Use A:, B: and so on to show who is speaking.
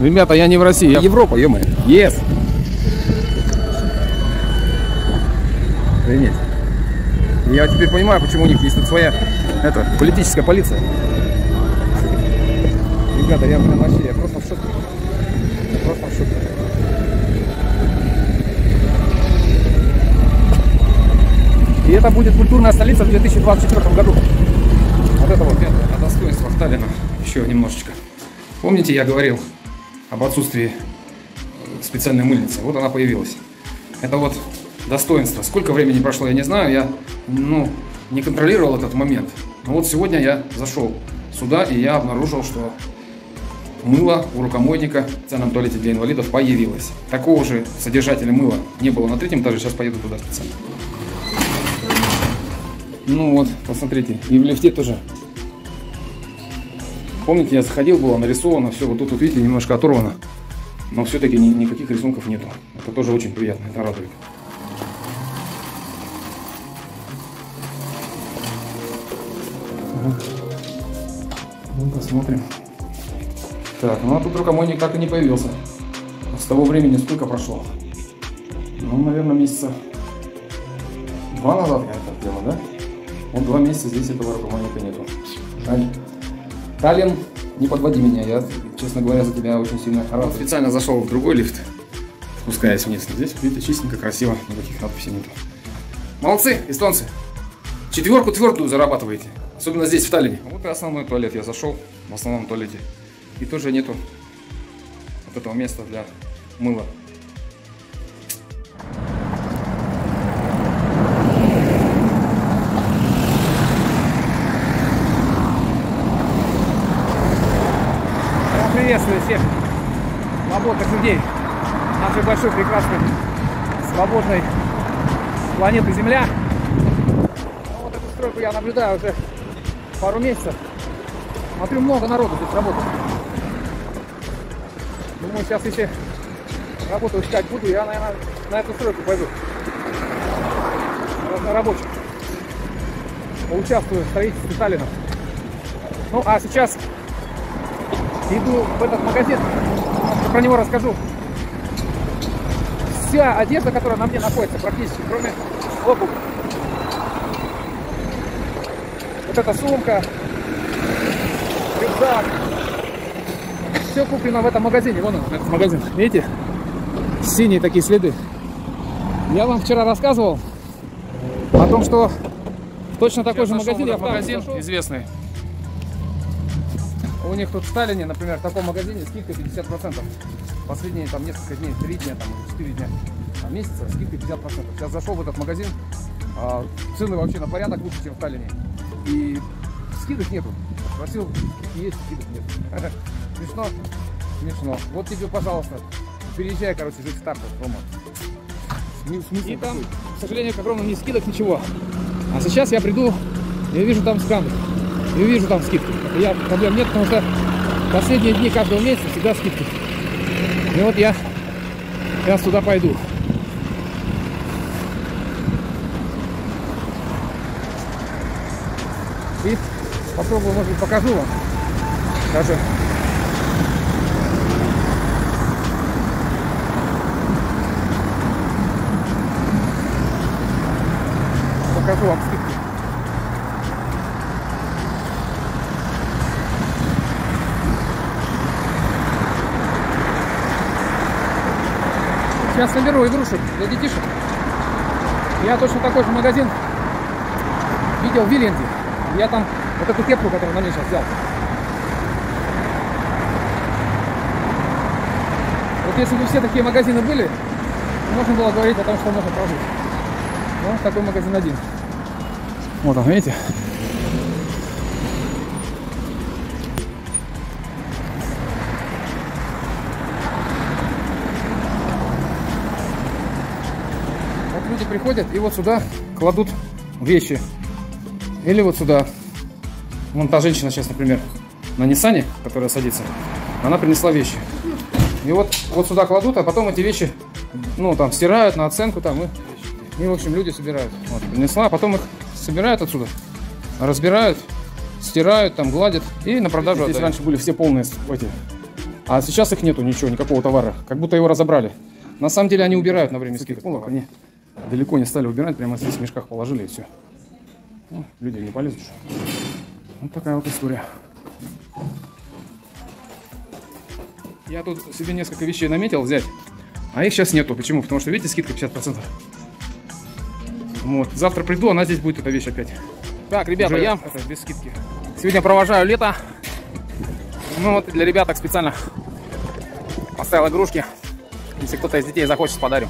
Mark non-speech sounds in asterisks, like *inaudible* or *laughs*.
A: Ребята, я не в России, я Европа, ё -моё. Yes. Охренеть. Я теперь понимаю, почему у них есть тут своя это, политическая полиция. Ребята, я блин, вообще, я просто в шоке. Я просто в шоке. И это будет культурная столица в 2024 году. Вот это вот о достоинствах Таллина еще немножечко. Помните, я говорил об отсутствии специальной мыльницы? Вот она появилась. Это вот достоинство. Сколько времени прошло, я не знаю. Я ну, не контролировал этот момент. Но вот сегодня я зашел сюда, и я обнаружил, что мыло у рукомойника в специальном туалете для инвалидов появилось. Такого же содержателя мыла не было на третьем этаже, сейчас поеду туда специально. Ну вот, посмотрите, и в лифте тоже. Помните, я заходил, было нарисовано, все, вот тут, вот, видите, немножко оторвано. Но все-таки ни, никаких рисунков нету. Это тоже очень приятно, это радует. Ну, посмотрим. Так, ну а тут рукомойник так и не появился. С того времени сколько прошло? Ну, наверное, месяца два назад я это делал, да? Вот два месяца здесь этого рукомойника нету. Жаль. Таллин, не подводи меня, я, честно говоря, за тебя очень сильно рад. Специально зашел в другой лифт, спускаясь вниз. Здесь, видите, чистенько, красиво, никаких надписей нету. Молодцы, эстонцы! Четверку твердую зарабатываете. Особенно здесь, в Таллине. Вот и основной туалет. Я зашел в основном туалете. И тоже нету вот этого места для мыла. Приветствую всех свободных людей нашей большой прекрасной свободной планеты Земля. Ну, вот эту стройку я наблюдаю уже пару месяцев. Смотрю, много народу здесь работает. Думаю, сейчас если работу искать буду, я, наверное, на эту стройку пойду. На рабочих. Поучаствую в строительстве Таллина. Ну, а сейчас иду в этот магазин. Про него расскажу. Вся одежда, которая на мне находится, практически, кроме обуви. Вот эта сумка, рюкзак. Все куплено в этом магазине. Вон он, этот магазин. Видите? Синие такие следы. Я вам вчера рассказывал о том, что точно такой же магазин, я магазин известный. У них тут в Сталине, например, в таком магазине скидка 50%. Последние там несколько дней, 3 дня, там, 4 дня там, месяца, скидка 50%. Я зашел в этот магазин, а, цены вообще на порядок лучше, чем в Таллине. И скидок нету. Спросил, есть скидок нет. *laughs* Смешно? Смешно. Вот тебе, пожалуйста, переезжай, короче, жить в Тарков, Рома. И там, к сожалению, к огромному не скидок, ничего. А сейчас я приду, я вижу там сканы. И увижу там скидки. Я проблем нет, потому что последние дни каждого месяца всегда скидки. И вот я сейчас туда пойду. И попробую, может быть, покажу вам. Даже покажу вам скидки. Сейчас соберу игрушек для детишек. Я точно такой же магазин видел в Виленде. Я там вот эту кепку, которую на мне сейчас взял. Вот если бы все такие магазины были, можно было говорить о том, что можно прожить. Но такой магазин один. Вот он, видите? Люди приходят и вот сюда кладут вещи. Или вот сюда. Вон та женщина сейчас, например, на Ниссане, которая садится, она принесла вещи. И вот, вот сюда кладут, а потом эти вещи, ну, там, стирают на оценку, там, и, и в общем, люди собирают. Вот, принесла, а потом их собирают отсюда, разбирают, стирают, там, гладят и на продажу. Здесь раньше были все полные эти А сейчас их нету ничего, никакого товара. Как будто его разобрали. На самом деле они убирают на время скидок. Полок они далеко не стали убирать, прямо здесь в мешках положили и все. Ну, люди не полезут. Вот такая вот история. Я тут себе несколько вещей наметил взять, а их сейчас нету. Почему? Потому что, видите, скидка 50%. Вот. Завтра приду, она здесь будет, эта вещь опять. Так, ребята, Уже я это, без скидки. Сегодня провожаю лето. Ну вот для ребяток специально поставил игрушки. Если кто-то из детей захочет, подарю.